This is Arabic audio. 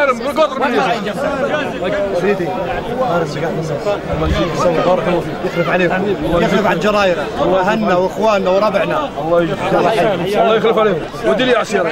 سالم بالقطر سيدي هذا اللي قاعد نصر الله يجزيك بارك الله فيك. يخلف عليكم. يخلف عن جرايرنا واهلنا وإخواننا وربعنا. الله يخلف عليهم ودي لي عسير